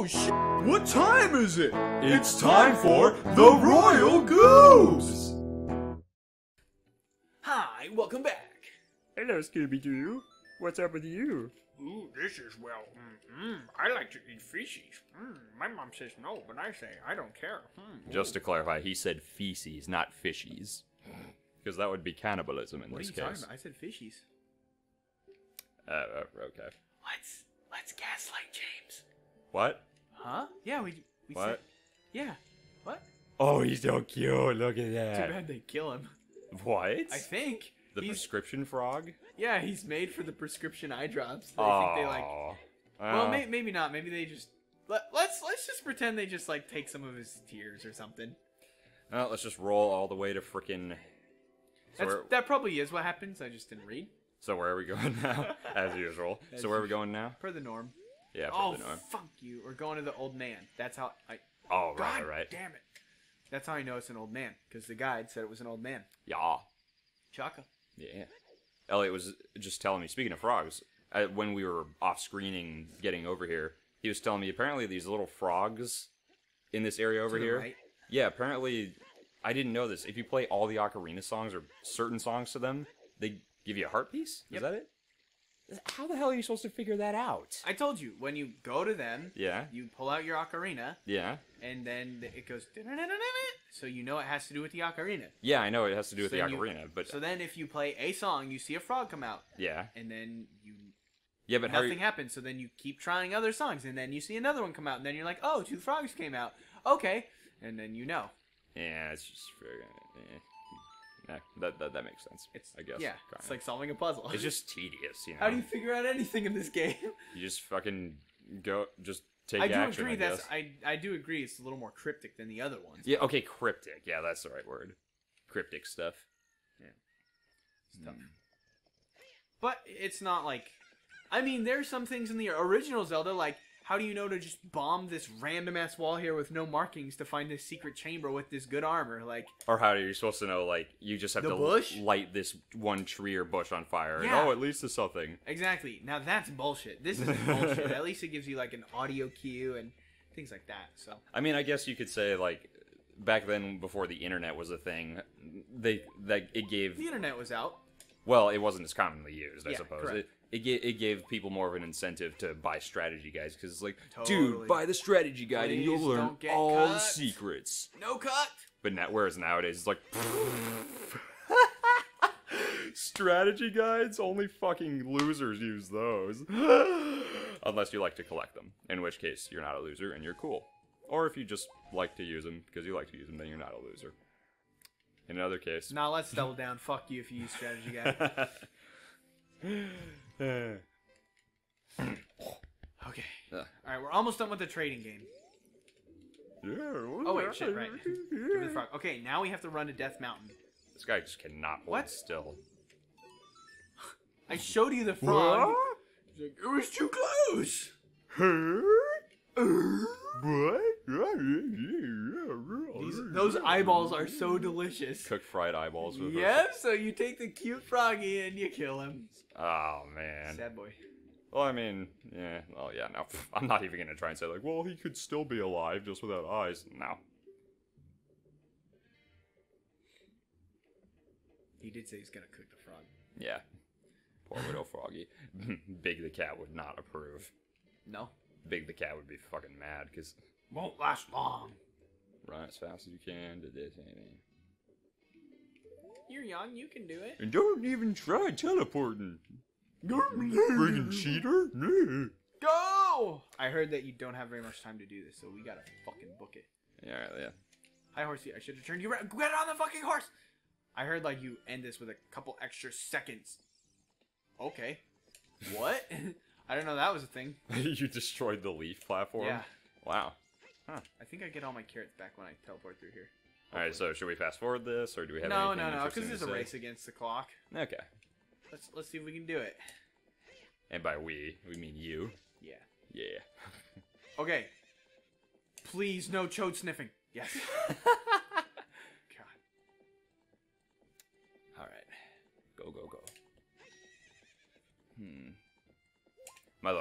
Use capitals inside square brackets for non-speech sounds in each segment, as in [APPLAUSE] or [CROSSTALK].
Oh shit! What time is it? It's time for the Royal Goobs! Hi, welcome back. Hello, Scooby Doo. What's up with you? Ooh, this is well. Mm, mm, I like to eat fishies. Mm, my mom says no, but I say I don't care. Mm. Just to clarify, he said feces, not fishies. Because that would be cannibalism in What are this you case. talking about? I said fishies. Uh, uh, okay. Let's let's gaslight James. What? Huh? Yeah, we we said What? yeah. What? Oh, he's so cute. Look at that. Too bad they kill him. What? I think the he's prescription frog? yeah he's made for the prescription eye drops. I think they like. Aw. Well, Uh, may, maybe not. Maybe they just let, let's let's just pretend they just like take some of his tears or something. well, let's just roll all the way to freaking. So That's, that probably is what happens. I just didn't read so where are we going [LAUGHS] now? As usual. As [LAUGHS] so where are we going now? per the norm. Yeah, Oh norm. fuck you! We're going to the old man. That's how I. Oh, God right, right. damn it! That's how I know it's an old man because the guide said it was an old man. Yeah. Chaka. Yeah. Elliot was just telling me, speaking of frogs, uh, when we were off screening getting over here, he was telling me apparently these little frogs in this area over here. right. Yeah, apparently, I didn't know this. If you play all the ocarina songs or certain songs to them, they give you a heart piece. Yep. Is that it? How the hell are you supposed to figure that out? I told you when you go to them, Yeah, you pull out your ocarina, yeah, and then it goes. So you know it has to do with the ocarina. yeah. I know it has to do with So the then you- ocarina, but So then, if you play a song, you see a frog come out, yeah, and then you yeah. But how? nothing happens. So then you keep trying other songs, and then you see another one come out, and then you're like, oh, two frogs came out. Okay, and then you know. Yeah, it's just very. Eh. Yeah, that, that that makes sense. It's I guess. yeah, kinda. it's like solving a puzzle. It's just [LAUGHS] tedious, you know. How do you figure out anything in this game? [LAUGHS] You just fucking go, just take I do action. agree. I That's guess. I I do agree. It's a little more cryptic than the other ones. Yeah. Okay. Cryptic. Yeah, that's the right word. Cryptic stuff. It's tough. Hmm. But it's not like. I mean, there's some things in the original Zelda, like how do you know to just bomb this random ass wall here with no markings to find this secret chamber with this good armor? Like, Or how are you supposed to know? Like, you just have The to bush? light this one tree or bush on fire. and, oh, at least it's something. exactly. Now that's bullshit. This is [LAUGHS] bullshit. At least it gives you like an audio cue and things like that. So I mean, I guess you could say like back then, before the internet was a thing, they that it gave the internet was out. Well, it wasn't as commonly used, I Yeah, suppose. correct. It, it, gave, it gave people more of an incentive to buy strategy guides because it's like, Totally. dude, buy the strategy guide and you'll learn all the secrets. No cut. But now, whereas nowadays it's like, [LAUGHS] strategy guides only fucking losers use those, [GASPS] unless you like to collect them. In which case, you're not a loser and you're cool. Or if you just like to use them because you like to use them, then you're not a loser. In another case, Now let's double down. Fuck you if you use strategy guide. [LAUGHS] [SIGHS] Okay. Uh. All right, we're almost done with the trading game. Yeah. Oh wait, shit, right. Give me the frog. Okay, now we have to run to Death Mountain. This guy just cannot hold What? still. I showed you the frog. He's like, it was too close. These, those eyeballs are so delicious. Cooked fried eyeballs with Yep. So you take the cute froggy and you kill him. Oh man. Sad boy. Well, I mean, yeah. Well, yeah. No, I'm not even gonna try and say like, well, he could still be alive just without eyes. No. He did say he's gonna cook the frog. Yeah. Poor little froggy. [LAUGHS] Big the cat would not approve. No. Big the cat would be fucking mad because Won't last long. run as fast as you can to this. You're young. You can do it. And don't even try teleporting. Friggin' cheater. Go! I heard that you don't have very much time to do this, so we gotta fucking book it. Yeah, yeah. Hi, horsey. I should have turned you around. Get on the fucking horse! I heard like you end this with a couple extra seconds. Okay. What? [LAUGHS] [LAUGHS] I don't know that was a thing. [LAUGHS] you destroyed the leaf platform. Yeah. Wow. I think I get all my carrots back when I teleport through here. All right. So should we fast forward this, or do we have No, no, no, because there's a race against the clock. Okay. Let's let's see if we can do it. And by we, we mean you. Yeah. Yeah. [LAUGHS] Okay. Please, no chode sniffing. Yes. [LAUGHS]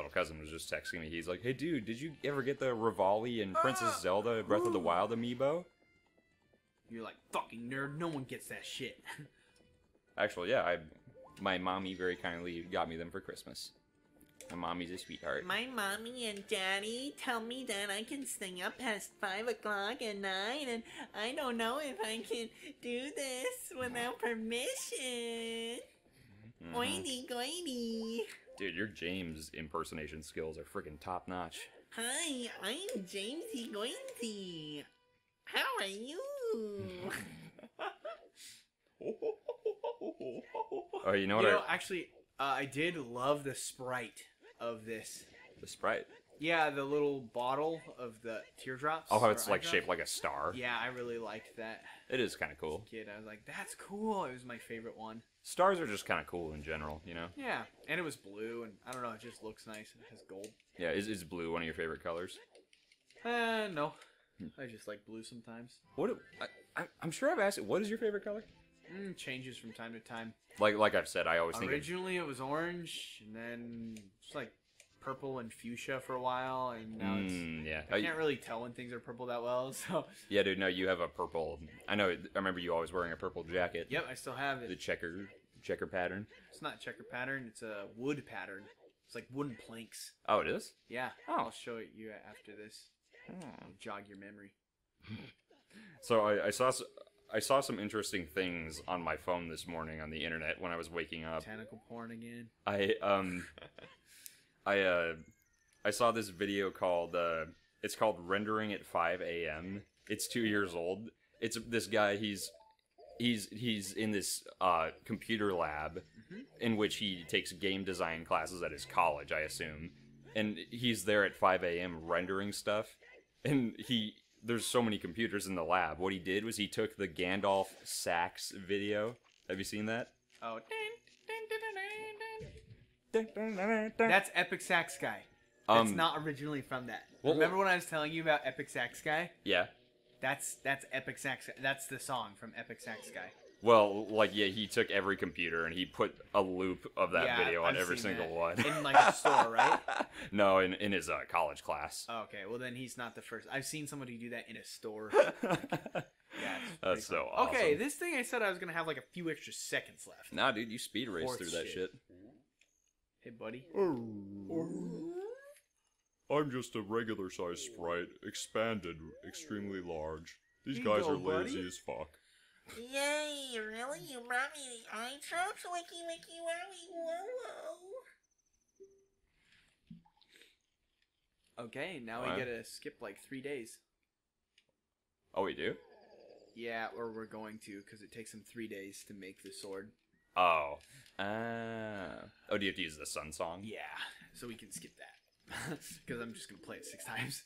little cousin was just texting me. He's like, "Hey, dude, did you ever get the Revali and Princess Zelda Breath of the Wild amiibo?" You're like fucking nerd. No one gets that shit. [LAUGHS] Actually, yeah, I, my mommy very kindly got me them for Christmas. My mommy's a sweetheart. My mommy and daddy tell me that I can stay up past 5 o'clock at night, and I don't know if I can do this without permission. Mhm. Oiny goiny. Dude, your James impersonation skills are freaking top notch. Hi, I'm Jamesy Gointy. How are you? [LAUGHS] Oh, you know what? you know, actually, uh, I did love the sprite of this. the sprite. Yeah, the little bottle of the teardrops. Oh, how it's like shaped like a star. Yeah, I really liked that. It is kind of cool. Kid, I was like, that's cool. It was my favorite one. Stars are just kind of cool in general, you know. Yeah, and it was blue, and I don't know, it just looks nice. It has gold. Yeah, is is blue one of your favorite colors? Uh, no. I just like blue sometimes. What? I, I, I'm sure I've asked it. What is your favorite color? Mm, changes from time to time. Like like I've said, I always think. Originally, it was orange, and then it's like purple and fuchsia for a while, and now it's. Mm, yeah. I can't really tell when things are purple that well, [LAUGHS] so. yeah, dude. No, you have a purple. I know. I remember you always wearing a purple jacket. Yep, I still have it. The checker checker pattern. It's not checker pattern, it's a wood pattern. It's like wooden planks. Oh, it is. Yeah, Oh. I'll show it you after this. I'll jog your memory. [LAUGHS] So I, I saw I saw some interesting things on my phone this morning on the internet when I was waking up. Botanical porn again. I um [LAUGHS] I uh I saw this video called uh it's called rendering at 5 a.m. It's 2 years old. It's this guy he's he's he's in this uh computer lab in which he takes game design classes at his college, I assume. And he's there at 5 a.m. rendering stuff. And he there's so many computers in the lab. What he did was he took the Gandalf sax video. Have you seen that? Oh, that's Epic Sax Guy. That's Um, not originally from that. well- Remember when I was telling you about Epic Sax Guy? Yeah. That's that's Epic Sax. That's the song from Epic Sax Guy. Well, like yeah, he took every computer and he put a loop of that Yeah, video on I've every seen single that. one. in like a store, [LAUGHS] right? no, in in his uh, college class. Oh, okay, well then he's not the first. I've seen somebody do that in a store. [LAUGHS] Yeah, it's pretty That's so awesome. Okay, this thing I said I was gonna have like a few extra seconds left. Nah, dude, you speed race Fourth through that shit. shit. Hey, buddy. Oh. I'm just a regular sized sprite, expanded, extremely large. These you guys go, are lazy buddy. as fuck. Yay, really? You brought me the eye drops? Wiki wiki wowie whoa Okay, now Alright. we get to skip like three days. Oh, we do. Yeah, or we're going to because it takes them three days to make the sword. Oh. Ah. oh, do you have to use the sun song? Yeah, so we can skip that [LAUGHS] because I'm just gonna play it six times.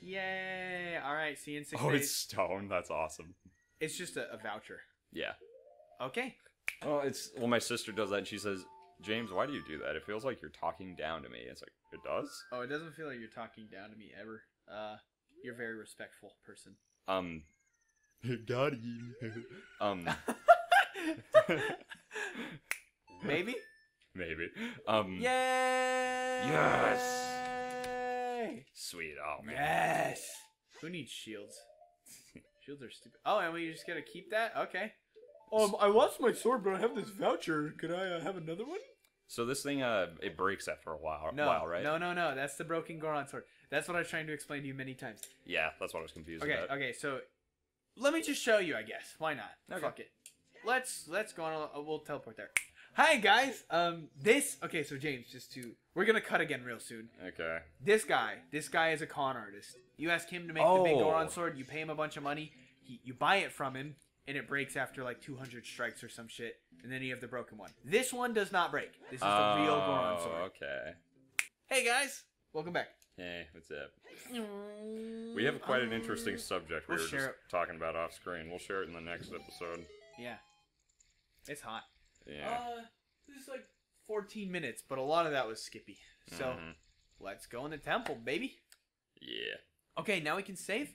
Yay! All right, see you in six Oh, days. it's stone. That's awesome. It's just a, a voucher. Yeah. Okay. Oh, it's well. My sister does that. and She says, "James, why do you do that? It feels like you're talking down to me." It's like it does. Oh, it doesn't feel like you're talking down to me ever. Uh, you're a very respectful person. Um. [LAUGHS] Got him. [LAUGHS] Um. [LAUGHS] Maybe. maybe. Um. Yay! Yes. Sweet. Oh man. Yes. Who needs shields? [LAUGHS] shields are stupid. Oh, and we just gotta keep that. Okay. Um, I lost my sword, but I have this voucher. Could I uh, have another one? So this thing, uh, it breaks after a while. No, while, right? no, no, no. That's the broken Goron sword. That's what I was trying to explain to you many times. Yeah, that's what I was confused Okay, about. okay. So let me just show you. I guess. Why not? Okay. Fuck it. Let's let's go on. a- We'll teleport there. Hi guys. Um, this. Okay, so James, just to we're gonna cut again real soon. Okay. This guy, this guy is a con artist. You ask him to make the big Oh. Goron sword. You pay him a bunch of money. He, you buy it from him, and it breaks after like 200 strikes or some shit. And then you have the broken one. This one does not break. This is the real Goron Oh, sword. Okay. Hey guys, welcome back. Hey, what's up? We have quite an interesting subject we We'll were just it. talking about off screen. We'll share it in the next episode. Yeah, it's hot. Yeah. Uh, this is like 14 minutes, but a lot of that was Skippy. So Mhm. let's go in the temple, baby. Yeah. Okay, now we can save.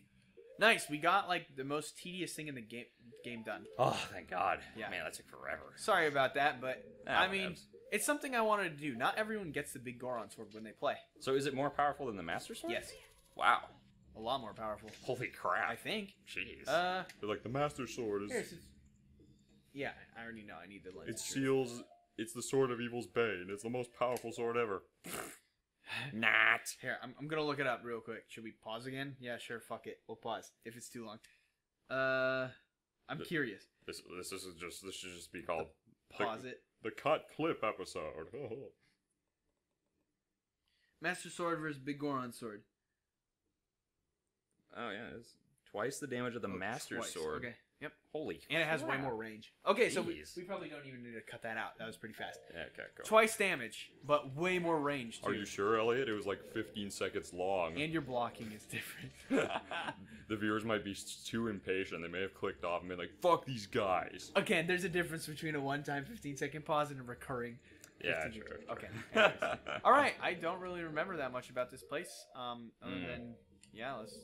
Nice, we got like the most tedious thing in the game game done. Oh, thank God. Yeah. Man, that took forever. Sorry about that, but Ah, I mean, whatevs. It's something I wanted to do. Not everyone gets the big Goron sword when they play. So is it more powerful than the Master Sword? Yes, Wow. a lot more powerful. Holy crap. I think. Jeez. Uh, They're like the Master Sword is. Here, since- yeah, I already know. I need the lens. It seals. It's the sword of evil's bane. It's the most powerful sword ever. [SIGHS] Not. Here, I'm, I'm gonna look it up real quick. Should we pause again? Yeah, sure. Fuck it. We'll pause if it's too long. Uh, I'm The- curious. This this is just this should just be called the- Pause it. The cut clip episode. [LAUGHS] Master Sword versus Big Goron Sword. Oh yeah, it's twice the damage of the Master Twice. Sword. Okay. Yep. Holy. And it has way more range. Okay, so we, we probably don't even need to cut that out. That was pretty fast. Yeah, okay, go. Twice damage, but way more range too. Are you sure, Elliot? It was like 15 seconds long. And your blocking is different. [LAUGHS] [LAUGHS] the viewers might be too impatient. They may have clicked off and been like, "Fuck these guys." Again, there's a difference between a one-time 15-second pause and a recurring. Yeah, 15 sure. Okay. [LAUGHS] All right. I don't really remember that much about this place. Um, other Mm. than yeah, let's,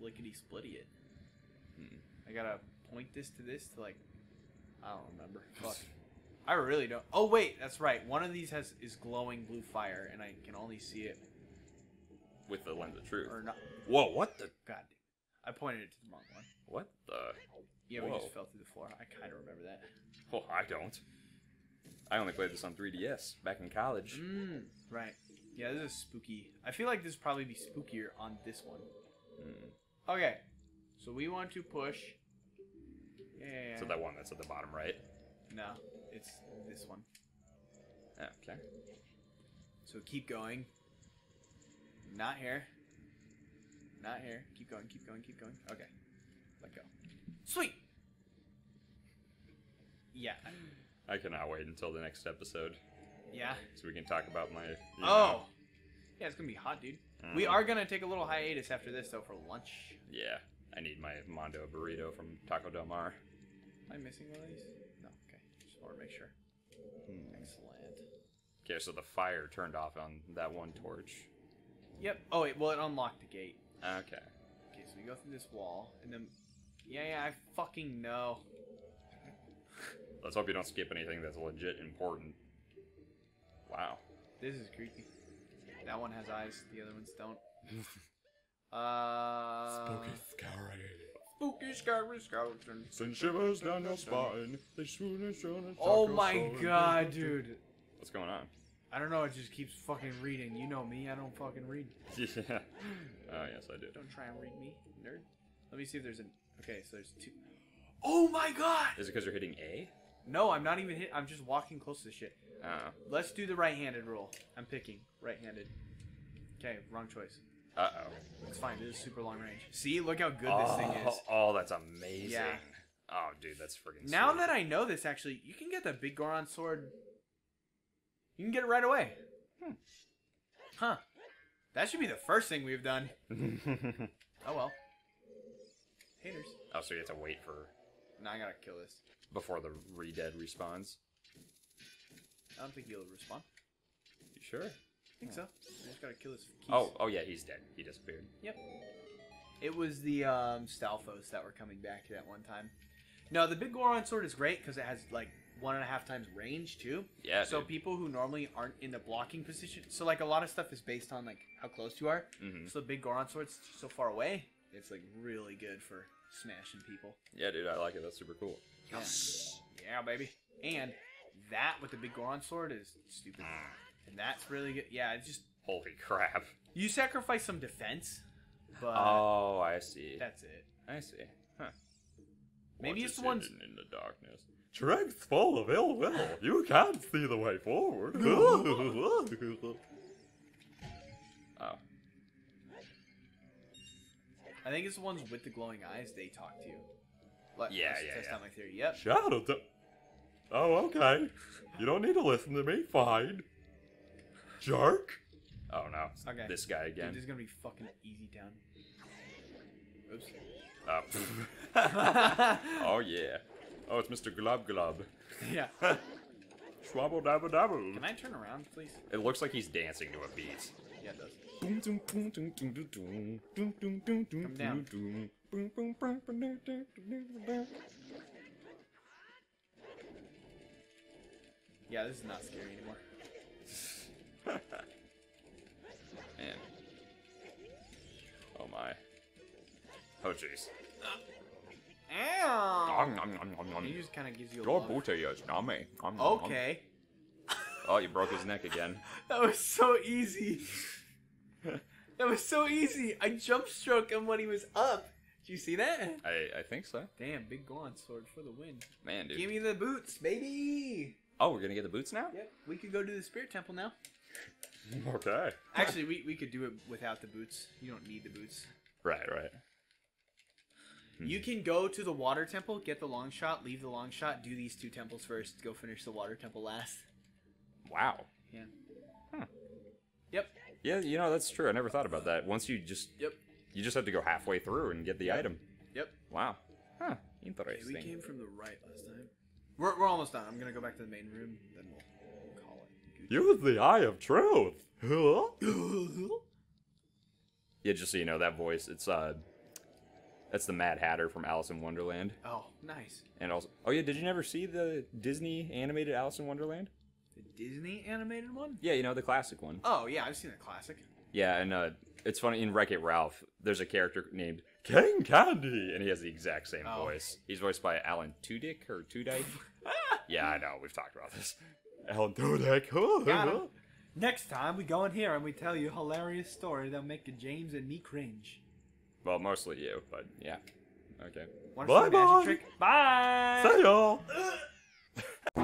lickety splitty it. Hmm. I gotta point this to this to like. I don't remember. Fuck. I really don't. Oh wait, that's right. One of these has is glowing blue fire, and I can only see it With the lens of truth. or not. Whoa, what the? God. I pointed it to the wrong one. What the? Yeah, we just fell through the floor. I kind of remember that. Oh, I don't. I only played this on 3DS back in college. Mm, right. Yeah, this is spooky. I feel like this would probably be spookier on this one. Mm. Okay, so we want to push. Yeah. So that one that's at the bottom right. No, it's this one. Okay. So keep going. Not here. Not here. Keep going. Keep going. Keep going. Okay. Let go. Sweet. Yeah. I cannot wait until the next episode Yeah. so we can talk about my. Oh. know, Yeah, it's gonna be hot, dude. We Mhm. are gonna take a little hiatus after this though for lunch. Yeah. I need my Mondo burrito from Taco Del Mar. Am I missing one of these? No. Okay. Just want to make sure. Hmm. Excellent. Okay, so the fire turned off on that one torch. Yep. Oh wait. Well, it unlocked the gate. Okay. Okay, so we go through this wall, and then. Yeah, yeah. I fucking know. Let's hope you don't skip anything that's legit important. Wow. This is creepy. That one has eyes. The other ones don't. [LAUGHS] Uh. scary. Spooky, scary skeleton. Send shivers down your spine. They swoon and shown and Oh my god, dude. What's going on? I don't know. It just keeps fucking reading. You know me. I don't fucking read. [LAUGHS] Yeah. Oh, yes, I do. Don't try and read me, nerd. Let me see if there's an. Okay, so there's two. Oh my god! Is it because you're hitting A? No, I'm not even hit. I'm just walking close to shit. Oh. Let's do the right-handed rule. I'm picking right-handed. Okay, wrong choice. Uh oh. It's fine. This is super long range. See, look how good this thing is. Oh, that's amazing. Yeah. Oh, dude, that's freaking Now sweet. that I know this, actually, you can get the big Goron sword. You can get it right away. Hmm. Huh. That should be the first thing we've done. [LAUGHS] Oh well. Haters. oh, so you have to wait for Now I gotta kill this. before the re-dead respawns. I don't think he'll respond. You sure? I think so. I just gotta kill this. Keys. Oh, oh yeah, he's dead. He disappeared. Yep. It was the um, Stalfos that were coming back that one time. No, the big Goron sword is great because it has like one and a half times range too. Yeah. So dude. people who normally aren't in the blocking position, so like a lot of stuff is based on like how close you are. Mhm. So the big Goron sword's so far away, it's like really good for smashing people. Yeah, dude, I like it. That's super cool. Yeah, yeah, baby. And that with the big Goron sword is stupid, ah. and that's really good. Yeah, it's just Holy crap. you sacrifice some defense, but oh, I see. that's it. I see. Huh. Maybe it's the ones. in the darkness. Strength full of ill will. You can't see the way forward. [LAUGHS] [LAUGHS] I think it's the ones with the glowing eyes. They talk to you. Let, Yeah, let's yeah, test yeah. out my theory. Yep. Shadow. D- oh, okay. You don't need to listen to me. Fine. Jerk. Oh no. Okay. This guy Dude, again. this is gonna be fucking easy down. Oops. Oh. [LAUGHS] [LAUGHS] oh yeah. Oh, it's Mr. Glub Glub. yeah. [LAUGHS] Swabble dabble dabble. Can I turn around, please? It looks like he's dancing to a beat. Yeah, it does. Come down. Yeah, this is not scary anymore. [LAUGHS] Man. Oh my. Oh jeez. Ow! He just kind of gives you a Your booty is nummy. Okay. Oh, you broke his neck again. [LAUGHS] That was so easy. [LAUGHS] that was so easy. I jump stroke him when he was up. Did you see that? I, I think so. Damn, big Goron sword for the win. Man, dude. Give me the boots, baby. Oh, we're gonna get the boots now? Yep, we could go to the spirit temple now. Okay. [LAUGHS] Actually, we, we could do it without the boots. You don't need the boots. Right, right. Hmm. You can go to the water temple, get the long shot, leave the long shot, do these two temples first, go finish the water temple last. Wow. Yeah. Huh. Yep. Yeah, you know that's true. I never thought about that. Once you just Yep. you just have to go halfway through and get the item. Yep. Wow. Huh. Okay, Interesting. we came from the right last time. We're, we're almost done. I'm gonna go back to the main room, then we'll call it. Use the eye of truth. Huh? [LAUGHS] Yeah, just so you know, that voice, it's uh that's the Mad Hatter from Alice in Wonderland. Oh, nice. And also Oh yeah, did you never see the Disney animated Alice in Wonderland? The Disney animated one? Yeah, you know, the classic one. Oh yeah, I've seen the classic. Yeah, and uh it's funny in Wreck It Ralph, there's a character named King Candy, and he has the exact same Oh. voice. He's voiced by Alan Tudyk or Tudyk. [LAUGHS] yeah, I know. We've talked about this. Alan Tudyk. Him. Next time we go in here and we tell you a hilarious story that'll make James and me cringe. Well, mostly you, but yeah. Okay. Want to see the Bye-bye. Bye. See y'all. [LAUGHS]